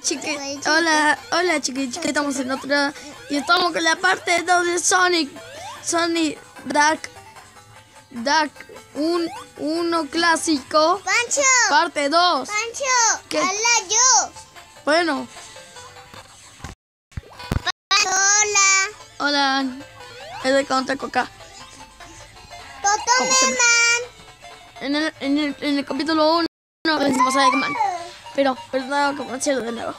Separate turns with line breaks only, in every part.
chique, hola, hola chique, chique, estamos en otra y estamos con la parte 2 de Sonic, Sonic Dark, Dark, un, uno clásico,
Pancho,
parte 2.
Pancho,
¿Qué?
habla yo.
Bueno,
Hola,
hola, es de Contra Coca.
Toto. Meman.
En el, en el, en el capítulo 1 decimos a Eggman, pero, pero no, como hacerlo de nuevo.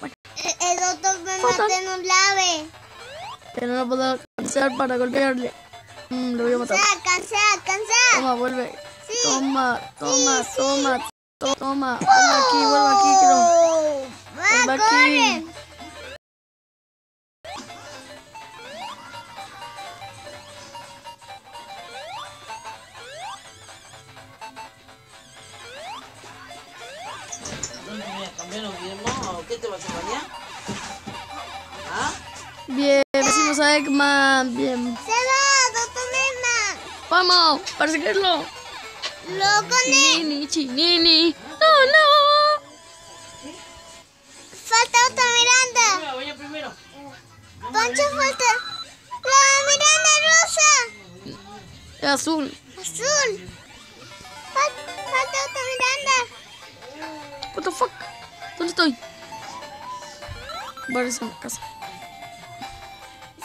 Bueno,
El, el Toto Meman
Toto.
tiene un lave.
pero no puedo alcanzar para golpearle. Mm, lo voy a matar.
Cansa, cansa, cansa.
Toma, vuelve.
Sí.
Toma, toma,
Sí, sí.
toma, to- toma. Vuelve aquí, vuelve aquí, quiero.
Oh,
Vuelve aquí.
corre.
Bien, decimos a Eggman. Bien.
Se va, Toto Meman.
Vamos, para seguirlo.
Lo con él.
Nini, chinini. No, no.
Falta otra Miranda.
Voy a primero.
Pancho, falta. La Miranda rosa.
Es azul.
Azul. Fal- falta otra Miranda.
What the fuck? ¿Dónde estoy? Parece en mi casa.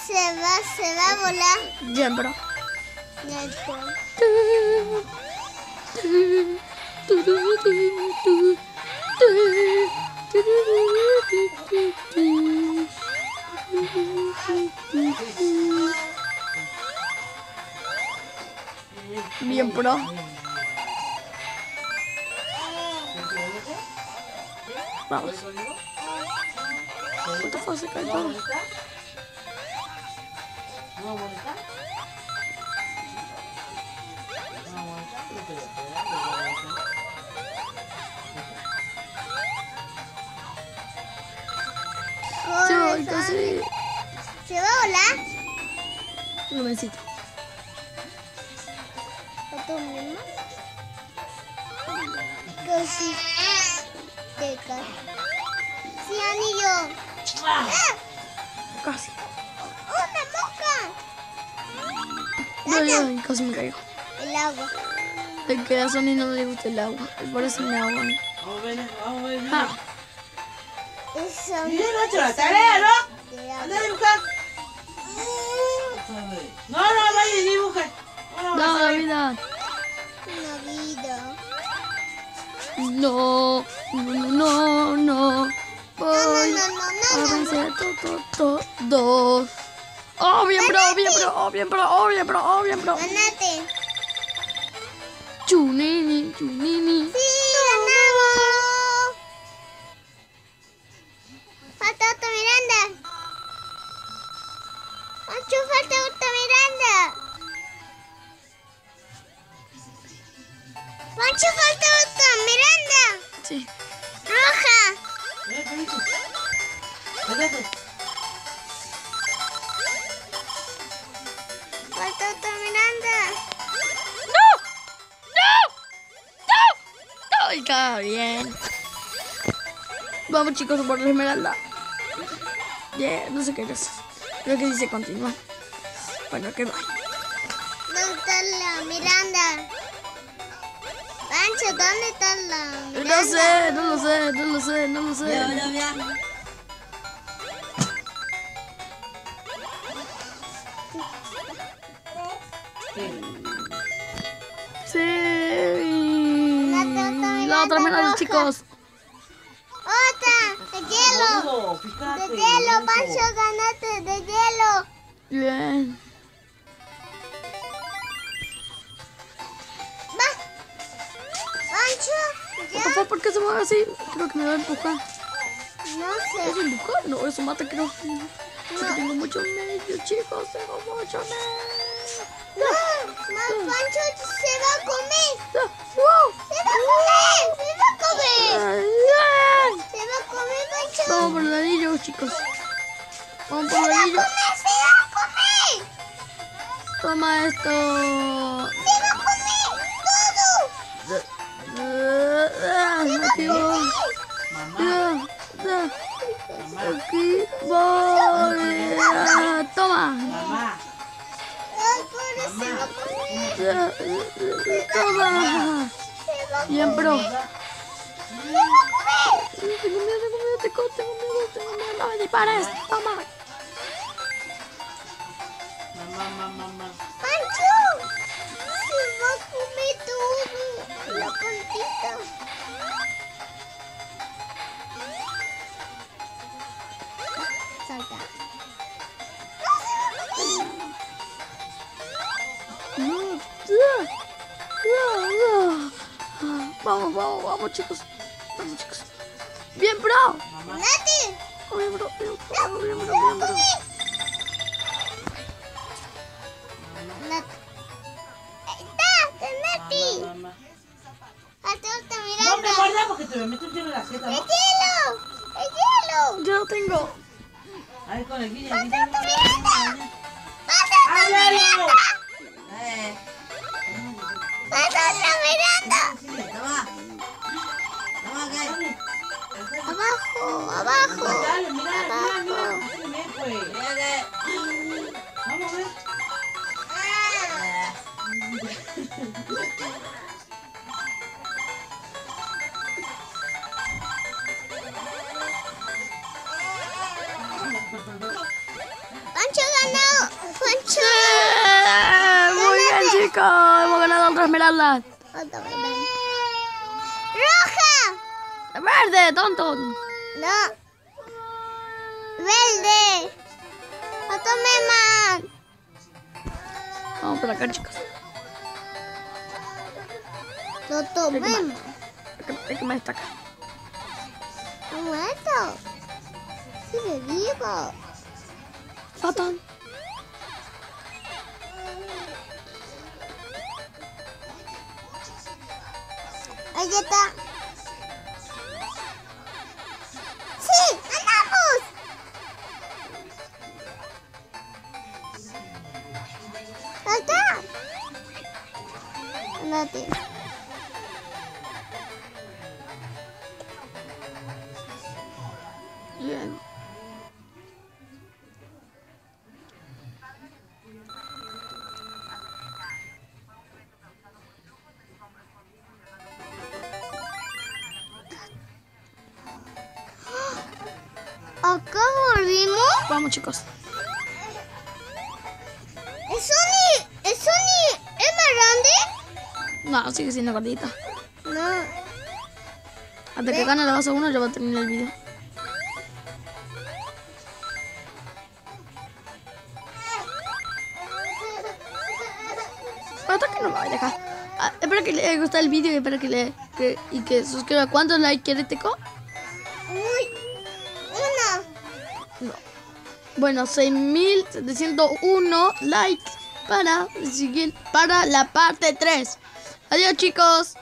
Se va, se va a volar. Está.
Bien, bro. Vamos. The fuck se todo?
¿No aguanta? ¿No aguanta? Pega, le va a
voy casi.
¿Se va a volar?
Un.
Te cae. Sí, anillo.
¡Ah!
¡Ah!
Casi. Ay, ay, casi me caigo.
El agua.
Es que a Sony no le gusta el agua. Por eso me ahogan.
Vamos a ver, vamos a ver.
Ah,
Eso
Mira, no hecho la tarea, ¿no?
de
Anda
agua.
a dibujar. No, no, vaya y dibuja. No, no, vas
no. No, no, no, no.
No, no, no, no,
a
no, no.
vencer to, to, todos. Oh, bien, bro, bien, bro, oh, bien, bro, oh, bien, bro, oh, bien, bro.
Ganate.
Chunini, chunini.
Sí, ganamos. Falta otra Miranda. Pancho, falta otra Miranda. Pancho, falta otra Miranda.
Sí.
Roja.
Está bien. Vamos, chicos, por la esmeralda. Yeah, no sé qué es. Creo que dice continúa. Bueno, que va.
¿Dónde está la Miranda? Pancho, ¿dónde está la Miranda?
No sé, no lo sé, no lo sé, no lo sé.
Otra roja.
chicos.
Otra, de hielo. De hielo. Pancho, ganaste de hielo.
Bien.
Va. Pancho,
¿Por qué se mueve así? Creo que me va a empujar.
No
¿Es
sé.
empujar? No, eso mata, creo. Es que tengo mucho medio, chicos. Tengo mucho medio.
No, no, Pancho se va a comer. Se va a comer. Se va a comer.
Ay,
Se va a comer, Pancho.
Vamos por el anillo, chicos. Vamos
Se
por
va
el
a
anillo.
comer, se va a comer.
Toma esto.
Se va a comer todo.
Ah, Aquí voy.
Mamá.
Ah, Da. Aquí voy. Toma.
Mamá.
Bien,
comer.
Tengo miedo, tengo miedo, tengo, miedo, tengo miedo. No me dispares. Toma.
Mamá, mamá, mamá.
Pancho, se va a comer todo. La puntita. Salta.
Vamos, vamos, vamos, chicos. Vamos, chicos. Bien, bro.
Mamá.
Nati,
Bien, bro, bien, bro, bien, bro, bien, bro.
Nati.
No me guarda porque te un tiro en la jeta,
¡Es
¿no?
hielo! ¡Es hielo!
Ya lo tengo.
Ahí con el guille.
Hemos ganado otra esmeralda.
Otra. ¡Roja!
Verde, tonto.
No. Verde. Otro más.
Vamos por acá, chicos.
Lo tomemos.
Hay que me destaca.
¿Está muerto? Sigue vivo.
Fatón.
Ahí está. ¡Sí! ¡Ganamos! Ahí está. Andate.
Bien.
Acá
Vamos, chicos.
¿Es Sony? ¿Es Sony? ¿Es más grande?
No, sigue siendo gordita.
No.
Hasta que gane la base 1 ya va a terminar el video. Pero hasta que no me vaya a dejar. Ah, espero que les guste el video y espero que le que, y que suscriba. ¿Cuántos likes quiere Teco?
Uy. Una.
No. Bueno, 6701 likes para, para la parte 3. Adiós chicos.